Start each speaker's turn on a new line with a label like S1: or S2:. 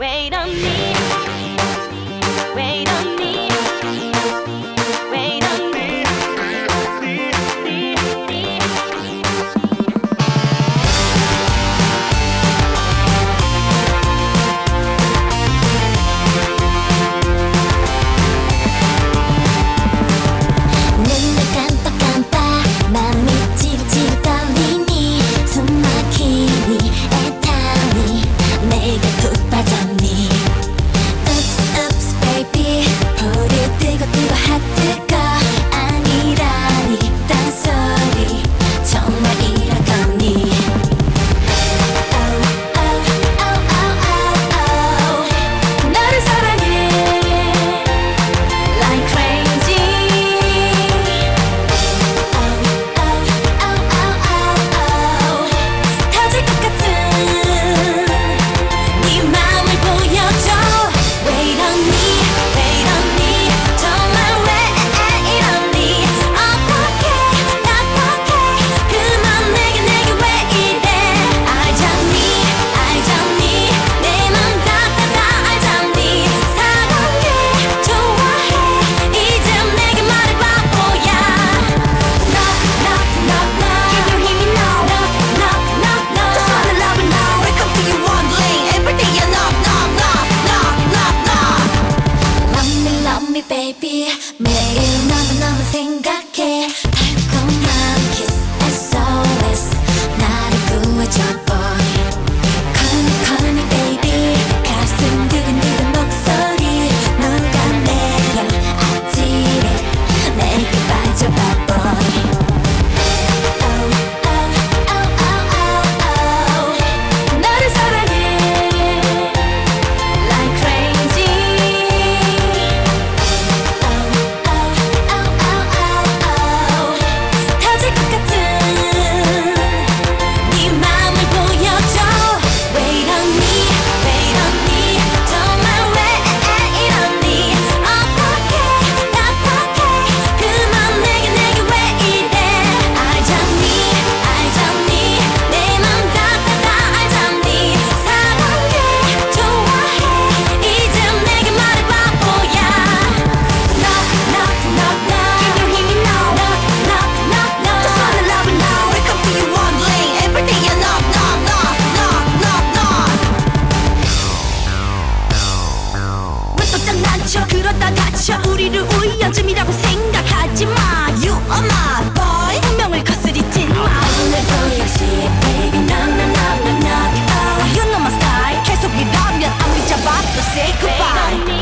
S1: wait on me.
S2: 다쳐 그러다 다쳐 우리를 우연쯤이라고 생각하지 마 You are my boy 운명을 거스리지
S1: 마 오늘도 역시 baby knock knock knock knock knock
S2: You know my style 계속 이러면 아무리 잡아도 say
S1: goodbye